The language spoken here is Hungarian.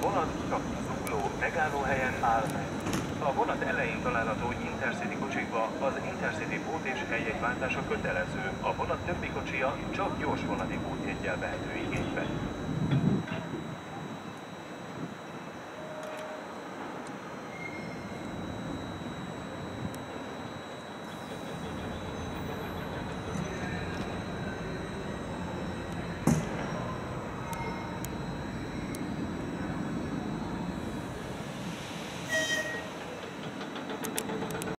Vonat csak zugló megállóhelyen áll meg. A vonat elején található Intercity kocsikba az Intercity pót és helyjegyváltása kötelező. A vonat többi kocsia csak gyors vonati pótjeggyel vehető igénybe.